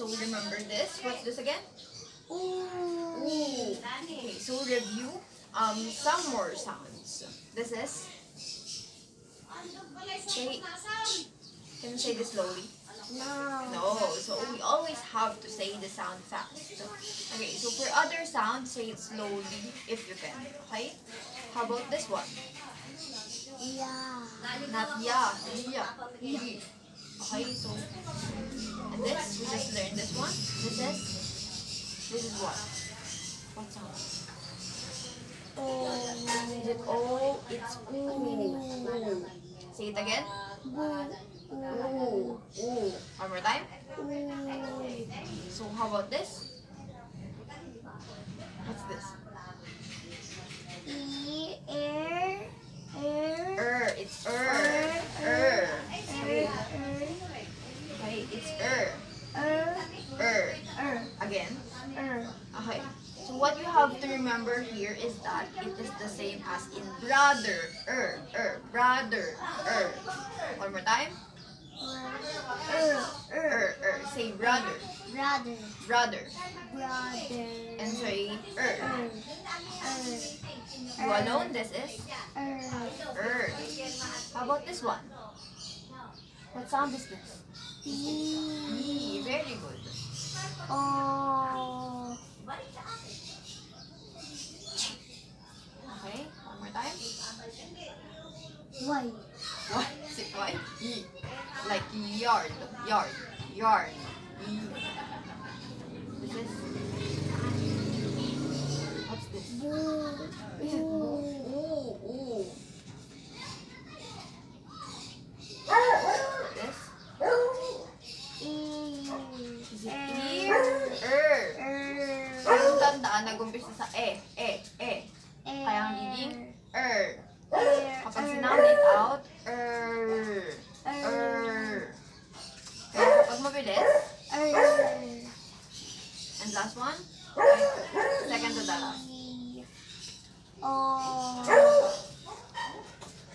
So we remember this. What's this again? Ooh. Okay, so review um some more sounds. This is say can you say this slowly? No, No, so we always have to say the sound fast. Okay, so for other sounds, say it slowly if you can. Okay? How about this one? Not yeah, yeah. yeah. Okay, so and this we just learned this one. This is this is what? What sound? Oh. Is it oh? It's ooh. Say it again. Ooh. Ooh. One more time. So how about this? What's this? Er. It's er. Er. Okay, it's er. Er. Again. Okay. So what you have to remember here is that it is the same as in brother. Er. Er. Brother. Er. One more time. Er. Er. er. Say brother. Brother, Brother. brother, And say er. er, You alone, this is er, er. How about this one? What sound is this? e, E. Very good. o, Okay, one more time. y, What? Say what? E. Like yard. Yard. And last one, second to the last. o,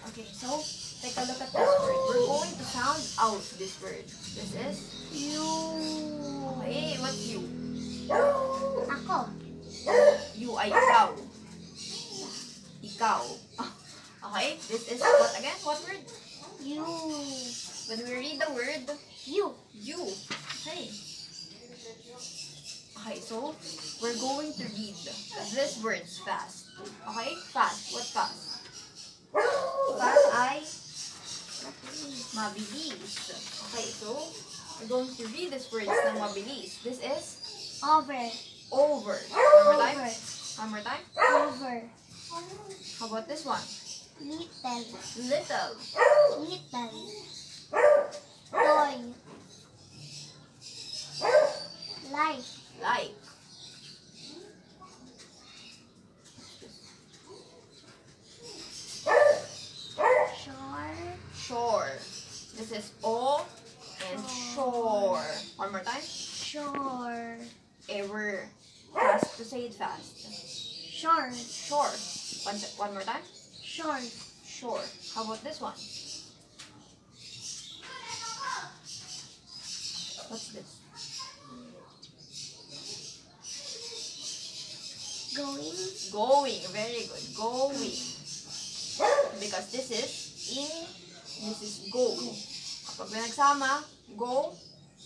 Okay, so, take a look at this word. We're going to sound out this word. This is, you, okay, what's you? ako, You ay ikaw. Ikaw. Okay, this is what again? What word? you, When we read the word, you, you. Okay. Okay, so we're going to read this words fast. Okay? Fast. What fast? Fast ay mabilis. Okay, so we're going to read this words ng mabilis. This is over, over. One more time. over, One more time. over, How about this one? little, Little. little, toy, like, Like. short, Shore. This is O and shore. One more time. short, Ever. Fast to say it fast. short, Shore. One, one more time. short, Shore. How about this one? What's this? Going, Going. Very good. Going. Because this is in, this is go. Kapag may nagsama, go,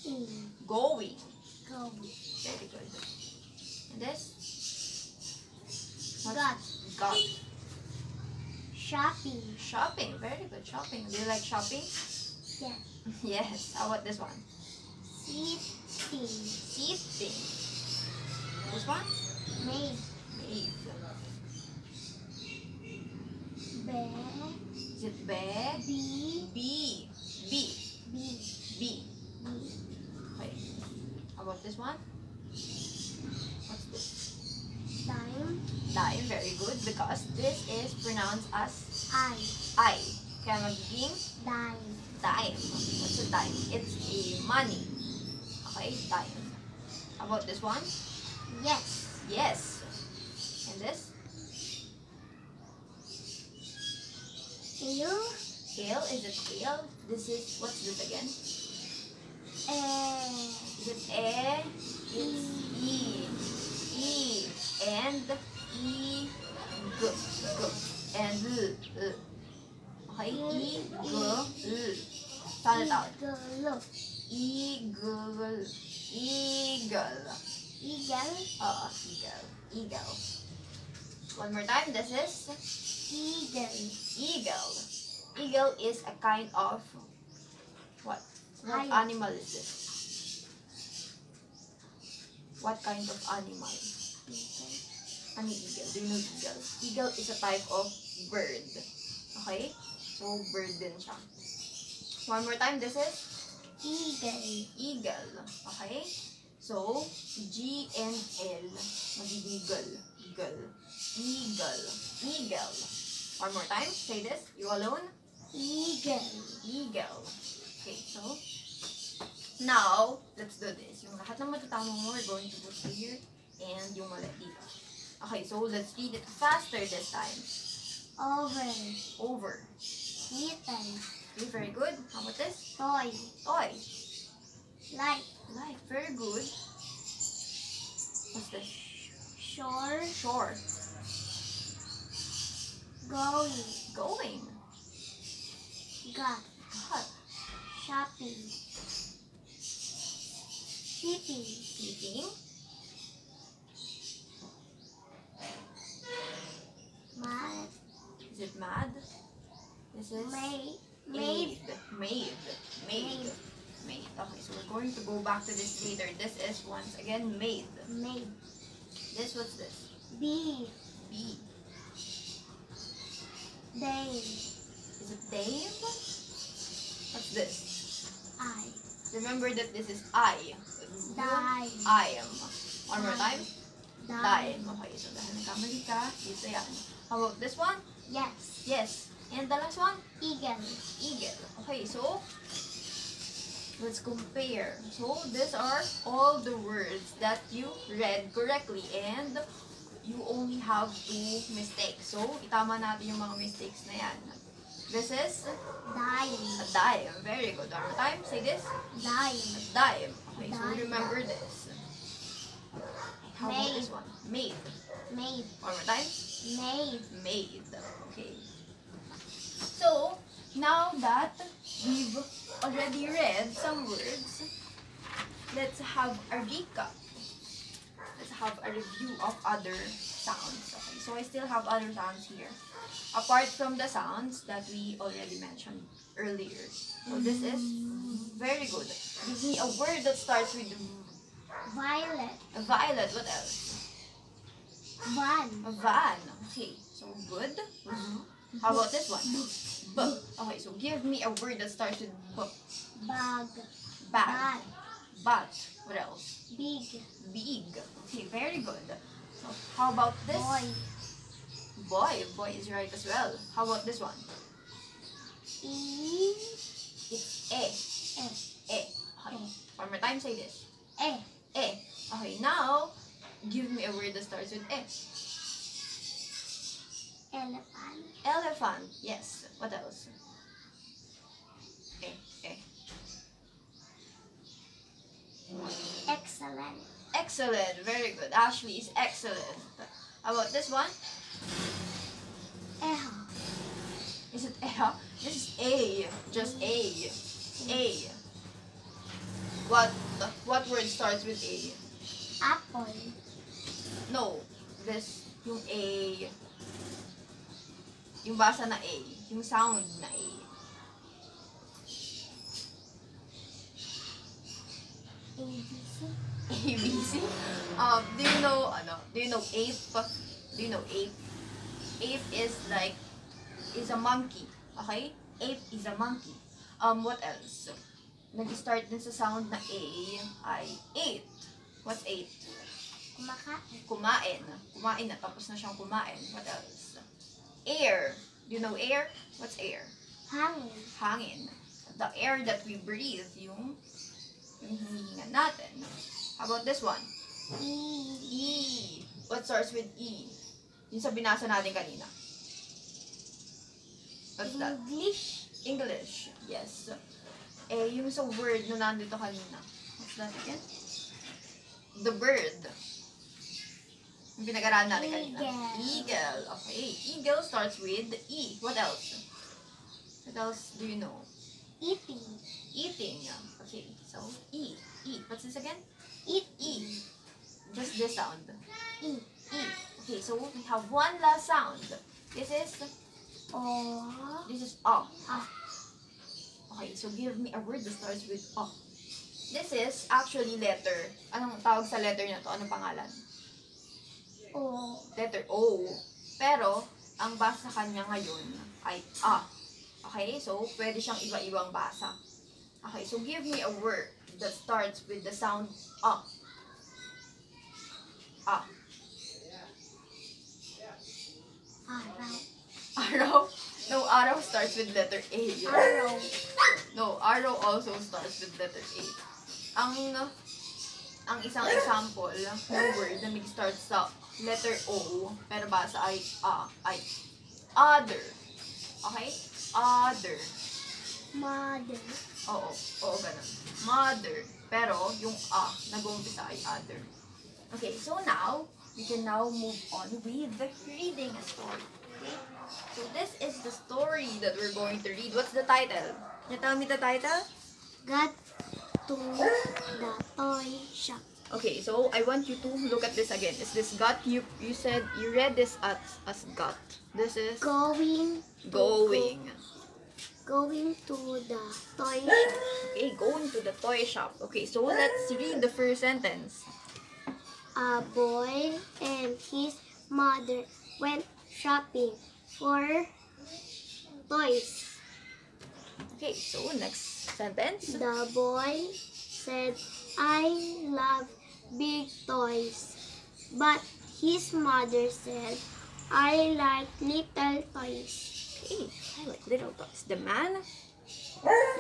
in, going. go, Very good. And this? What's- got, Got. shopping, Shopping. Very good. Shopping. Do you like shopping? yeah, Yes. How about this one? sitting, Sitting. This one? made, Made. be, Is it be? be, B. B. B. be, Okay. How about this one? What's this? time, Dime. Very good. Because this is pronounced as I, I. Kaya magiging dime, dime. What's a dime? It's a money. Okay, time. How about this one? Yes. Yes. And this? Tail. Is it tail? This is, what's this again? Eh. Is it e? It's e. E. And e. G. G. And l. l. Okay, e. G. l. Sound it out. Eagle. Eagle. Eagle. Eagle. Uh, eagle. Eagle. One more time. This is Eagle. eagle. Eagle is a kind of what? What Lion. animal is this? What kind of animal? Eagle. Ano eagle? Do you know eagle? Eagle is a type of bird. Okay? So, bird din siya. One more time. This is Eagle. eagle. Okay? So, G and L, magiging eagle. Eagle. Eagle. Eagle. One more time. Say this. You alone. Eagle. Eagle. Okay, so, now, let's do this. Yung lahat ng matatama mo, we're going to put here, and yung mali dito. Okay, so let's read it faster this time. Over. Over. Little. Okay, very good. How about this? Toy. Toy. Light. Light. Very good. What's this? Shore. Shore. Going. Going. Got. Hot. Shopping. Shipping. Eating. Mad. Is it mad? This is Made. Made. Made. Made. Made. Made. Okay, so we're going to go back to this later. This is once again made. Made. This what's this? Bee. B. Dame. Is it Dave? What's this? I. Remember that this is I. Dime. I am. One more time. Dime. Dime. Okay, so dahil nagkamali ka, dito yan. How about this one? Yes. Yes. And the last one? Eagle. Eagle. Okay, so let's compare. So these are all the words that you read correctly and you only have two mistakes. So itama natin yung mga mistakes na yan. This is Dime. a dime. Very good. One more time. Say this. Dime. A dime. Okay, so remember this. How about this one? Made. Made. One more time. Made. made. Okay. So, now that we've already read some words, let's have a recap. Have a review of other sounds. Okay, so I still have other sounds here. Apart from the sounds that we already mentioned earlier. So this is very good. Give me a word that starts with Violet. violet. What else? Van. Van. Okay, so good. Mm-hmm. How about this one? B. Okay, so give me a word that starts with B. Bag. Bag. Bat. Bat. What else? Big. Big. Okay, very good. So how about this? Boy. Boy. Boy is right as well. How about this one? E. It's E. E. E. Okay. One more time, say this. E. E. Okay, now give me a word that starts with E. Elephant. Elephant. Yes. What else? A. A. Excellent. Excellent. Very good. Ashley is excellent. How about this one? Eho. Is it A? This is A. Just A. A. What what word starts with A? Apple. No. This yung A. Yung basa na A. Yung sound na A. ABC. ABC. Um, do you know ano? Do you know ape? Do you know ape? Ape is like is a monkey. Okay? Ape is a monkey. Um, what else? Nag-start din sa sound na A ay eight. What's eight? Kumakain. Kumain. Kumain na. Tapos na siyang kumain. What else? Air. Do you know air? What's air? Hangin. Hangin. The air that we breathe, yung yung hinihingan natin. How about this one? E. E. What starts with E? Yung sa binasa natin kanina. What's that? English. English. Yes. Eh, yung sa word na nandito kanina. What's that again? The bird. Yung pinag-aralan natin kanina. Eagle. Eagle. Okay. Eagle starts with E. What else? What else do you know? Eating. Eating. Okay. So, E. E. What's this again? Eat. E. Just this sound. E. E. Okay, so we have one last sound. This is, O. this is A. Ah. Okay, so give me a word that starts with A. This is actually letter. Anong tawag sa letter na to? Anong pangalan? O. Letter O. Pero, ang basa kanya ngayon ay A. Okay, so pwede siyang iba-ibang basa. Okay, so give me a word that starts with the sound A. A. Araw. Araw? No, araw starts with letter A. Araw. No, arrow also starts with letter A. Ang ang isang example ng word na nag-start sa letter O, pero basa ay A, ay other. Okay? Other. Mother. Oo, oo, ganun. Mother. Pero yung A, nag-uumpisa ay other. Okay, so now, we can now move on with reading a story. Okay? So this is the story that we're going to read. What's the title? Can you tell me the title? Got to the toy shop. Okay, so I want you to look at this again. Is this got? You you said you read this as as got. This is Going. going. Go, going to the toy shop. Okay, going to the toy shop. Okay, so let's read the first sentence. A boy and his mother went shopping for toys. Okay, so next sentence. The boy said, I love big toys. But his mother said, I like little toys. I like little toys. The man.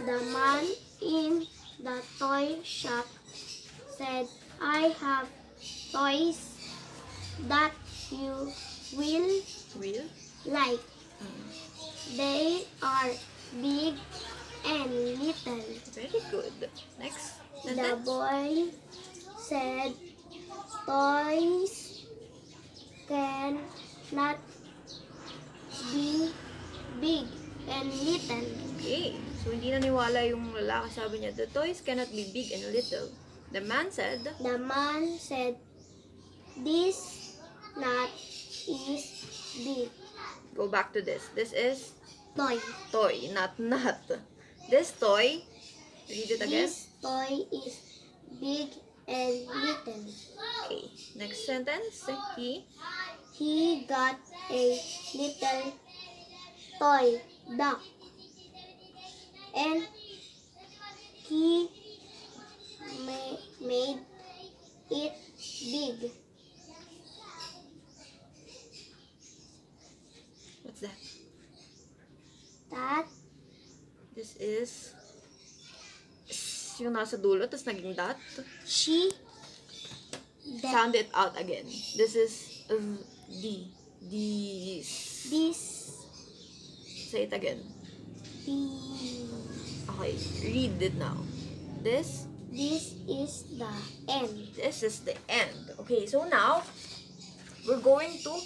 The man in the toy shop said, I have toys that you will Will. like. Mm, They are big and little. very good. Next The sentence. boy said, Toys can not be big and little. Okay, so hindi naniwala yung lalaki. Sabi niya, the toys cannot be big and little. The man said, The man said, This nut is big. go back to this. This is Toy. toy, not nut. This toy, read it again. This toy is big and little. Okay, next sentence. He, He got a little toy duck. And he ma- made it big. what's that? That This is yung nasa dulo, tapos naging dot. she Sound it out again. This is uh, D. This. this Say it again. Okay, read it now. This, this is the end. this is the end. Okay, so now, we're going to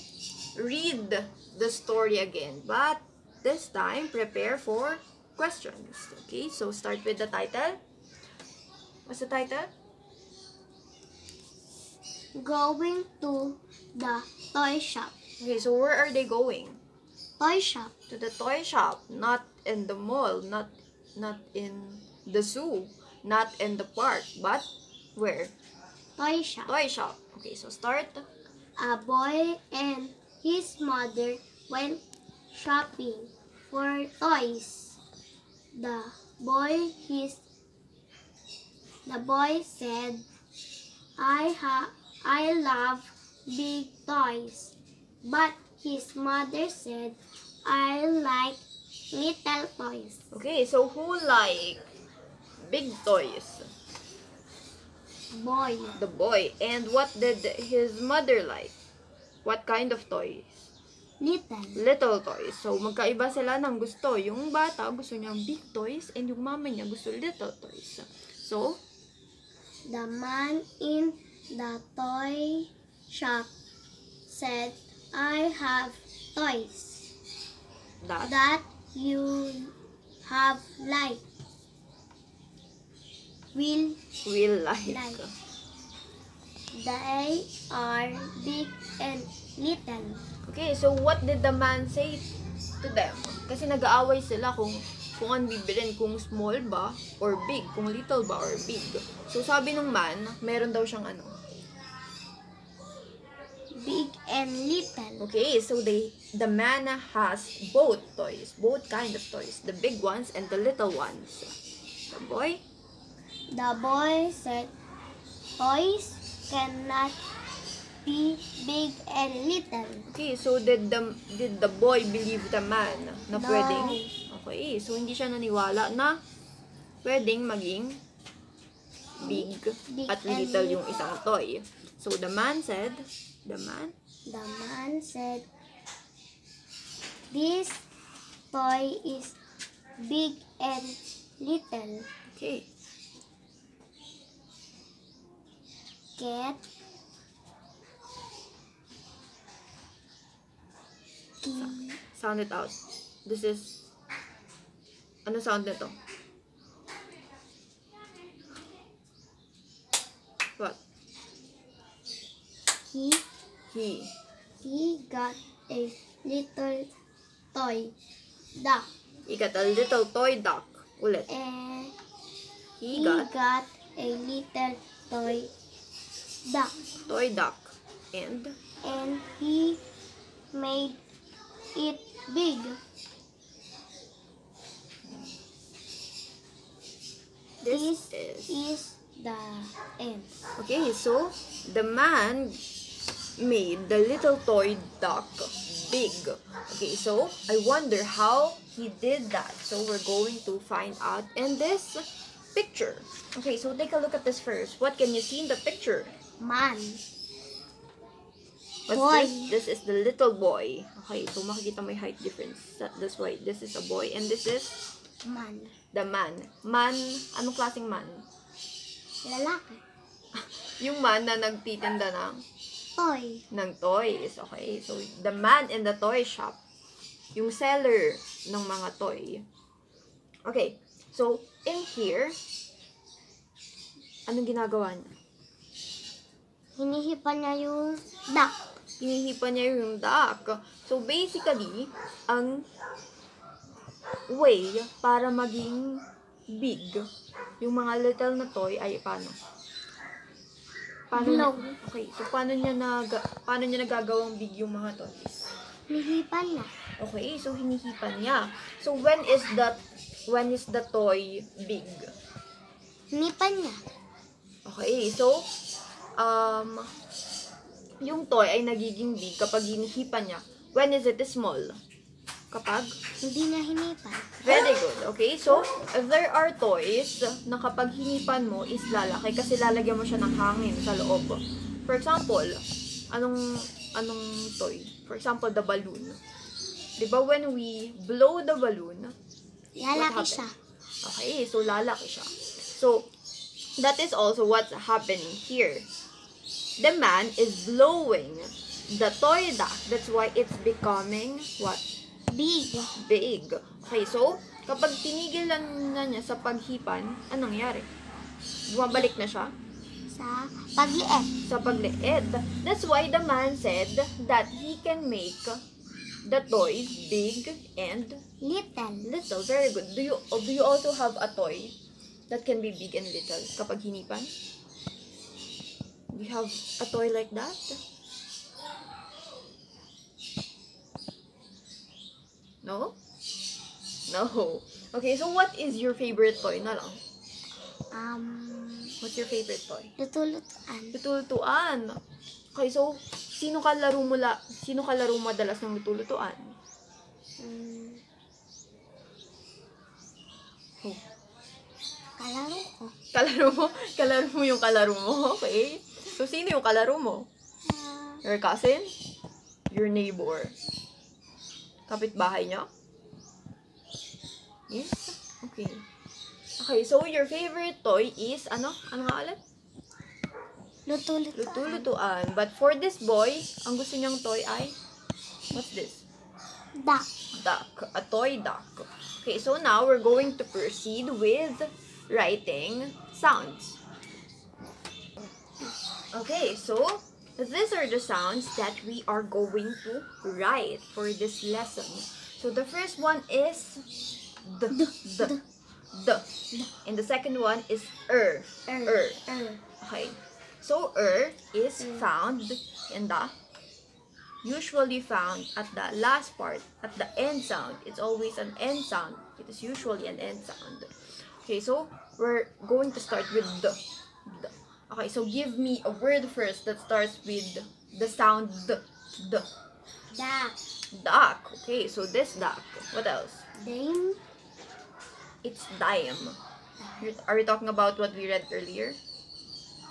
read the story again. But, this time, prepare for questions. Okay, so start with the title. What's the title? Going to the toy shop. Okay, so where are they going? Toy shop. To the toy shop, not in the mall, not not in the zoo, not in the park, but where? Toy shop. Toy shop. Okay, so start. A boy and his mother went shopping for toys. The boy his the boy said, "I ha I love big toys." But his mother said, "I like little toys." Okay, so who like big toys? Boy. The boy. And what did his mother like? What kind of toys? Little. Little toys. So, magkaiba sila ng gusto. Yung bata gusto niya big toys and yung mama niya gusto little toys. So, The man in the toy shop said, I have toys that that you have like. Will will like. Like. they are big and little. Okay, so what did the man say to them? Kasi nag-aaway sila kung kung ang bibilin, kung small ba or big, kung little ba or big. So sabi ng man, meron daw siyang ano. Big and little. Okay, so they the man has both toys, both kind of toys, the big ones and the little ones. The boy, The boy said, Toys cannot be big and little. okay, so did the did the boy believe the man na No. pwedeng Okay, so hindi siya naniwala na pwedeng maging big, Big at and little yung isang toy. So the man said, the man, The man said, This toy is big and little. okay, Cat. Key. sound it out. This is, ano sound nito? What? He, He. he got a little toy duck. He got a little toy duck. Ulit. And He he got got a little toy duck. toy duck. And And he made it big. this This is is the end. Okay, so the man made the little toy duck big. Okay, so I wonder how he did that. So we're going to find out in this picture. Okay, so take a look at this first. What can you see in the picture? Man. What's Boy. this? This is the little boy. Okay, so makikita may height difference. That- That's why this is a boy and this is Man. the man. Man, anong klaseng man? Lalaki. Yung man na nagtitinda ng Toy. ng toys. Okay? So, the man in the toy shop. Yung seller ng mga toy. Okay. So, in here, anong ginagawa niya? Hinihipan niya yung duck. Hinihipan niya yung duck. So, basically, ang way para maging big, yung mga little na toy ay paano? Paano niya, Blow. okay, so paano niya nag paano niya nagagawang big yung mga toys? Hinihipan niya. Okay, so hinihipan niya. So when is that when is the toy big? Hinipan niya. Okay, so um yung toy ay nagiging big kapag hinihipan niya. When is it small? Kapag Hindi niya hinipan. Very good. Okay, so there are toys na kapag hinipan mo is lalaki kasi lalagyan mo siya ng hangin sa loob. For example, anong anong toy? For example, the balloon. 'Di ba when we blow the balloon, Lalaki siya. Okay, so lalaki siya. So, that is also what's happening here. The man is blowing the toy duck. That's why it's becoming what? Big. Big. Okay, so, kapag tinigilan na niya sa paghipan, anong nangyari? Bumabalik na siya Sa pagliit. sa pagliit. That's why the man said that he can make the toys big and Little. Little, very good. Do you do you also have a toy that can be big and little kapag hinipan? You have a toy like that? No? No. Okay, so what is your favorite toy na lang? Um, What's your favorite toy? Lutulutuan. Okay, so sino ka laro mo la, sino ka laro madalas ng lutulutuan? Um, Oh. kalaro ko. Kalaro mo? Kalaro mo yung kalaro mo? Okay. So, sino yung kalaro mo? Uh, Your cousin? Your neighbor? Kapitbahay niya? Yes? Okay. Okay, so your favorite toy is, ano? Ano nga ulit? luto-luto. Luto-lutuan. But for this boy, ang gusto niyang toy ay, what's this? Duck. Duck. A toy duck. Okay, so now we're going to proceed with writing sounds. Okay, so these are the sounds that we are going to write for this lesson. So the first one is the, the, the. And the second one is er. Er. Er. Er. Okay. So er is found in the usually found at the last part, at the end sound. It's always an end sound. It is usually an end sound. Okay, so we're going to start with the. Okay, so give me a word first that starts with the sound the. The. Duck. Duck. Okay, so this duck. What else? Dame. It's dime. Are we talking about what we read earlier?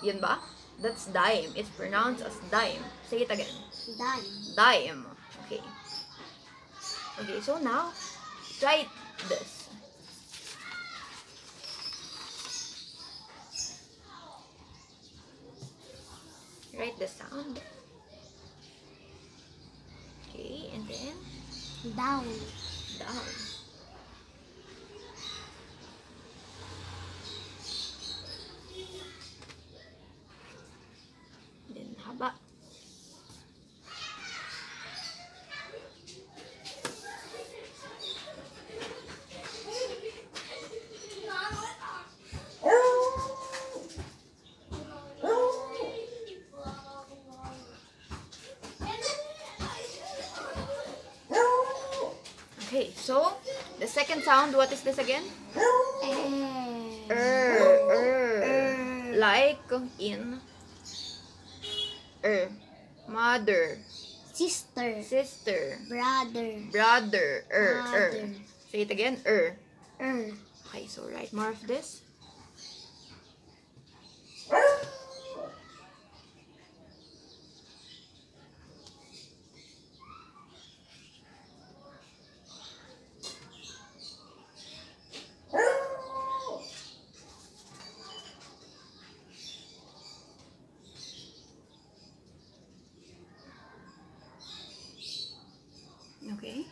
Yun ba? That's dime. It's pronounced as dime. Say it again. Dime. Dime. Okay. Okay, so now, write this. Write the sound. Okay, and then Down. down. Sound, what is this again? Er. Er. Like in er. Mother, Sister. sister, Brother. brother, er, er. Say it again, er. Er. Okay, so write more of this. Okay.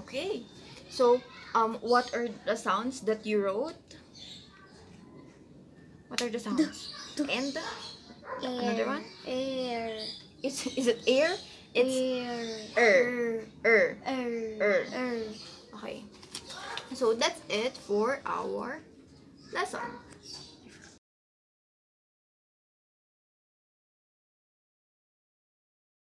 Okay. So, um, what are the sounds that you wrote? What are the sounds? And Another one? Air. is is it air? It's Air. er, er. Er. Er. Er. Okay. So that's it for our lesson.